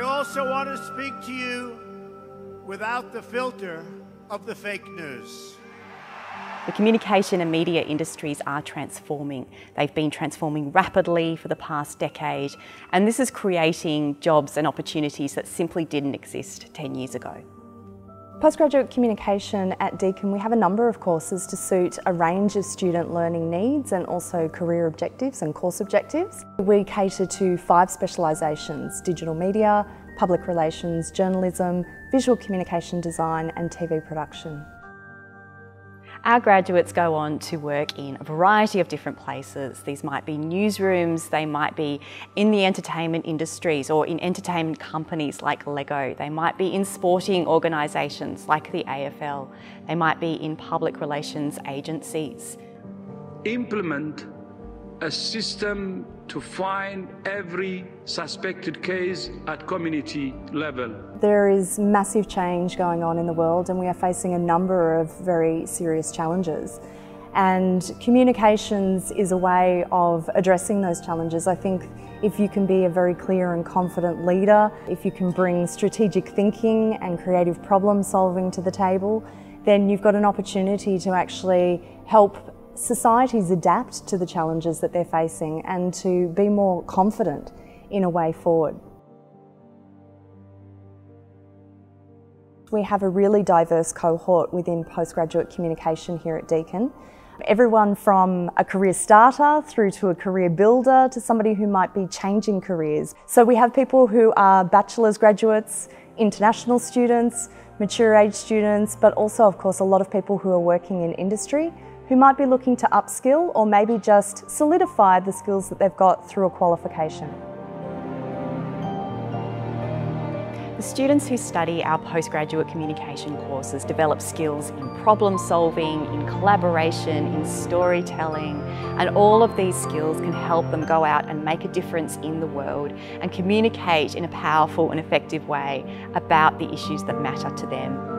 also want to speak to you without the filter of the fake news. The communication and media industries are transforming. They've been transforming rapidly for the past decade, and this is creating jobs and opportunities that simply didn't exist 10 years ago. Postgraduate Communication at Deakin, we have a number of courses to suit a range of student learning needs and also career objectives and course objectives. We cater to five specialisations, digital media, public relations, journalism, visual communication design and TV production. Our graduates go on to work in a variety of different places. These might be newsrooms, they might be in the entertainment industries or in entertainment companies like Lego. They might be in sporting organisations like the AFL. They might be in public relations agencies. Implement a system to find every suspected case at community level. There is massive change going on in the world and we are facing a number of very serious challenges. And communications is a way of addressing those challenges. I think if you can be a very clear and confident leader, if you can bring strategic thinking and creative problem solving to the table, then you've got an opportunity to actually help societies adapt to the challenges that they're facing and to be more confident in a way forward. We have a really diverse cohort within postgraduate communication here at Deakin. Everyone from a career starter through to a career builder to somebody who might be changing careers. So we have people who are bachelor's graduates, international students, mature age students, but also of course a lot of people who are working in industry who might be looking to upskill or maybe just solidify the skills that they've got through a qualification. The students who study our postgraduate communication courses develop skills in problem solving, in collaboration, in storytelling, and all of these skills can help them go out and make a difference in the world and communicate in a powerful and effective way about the issues that matter to them.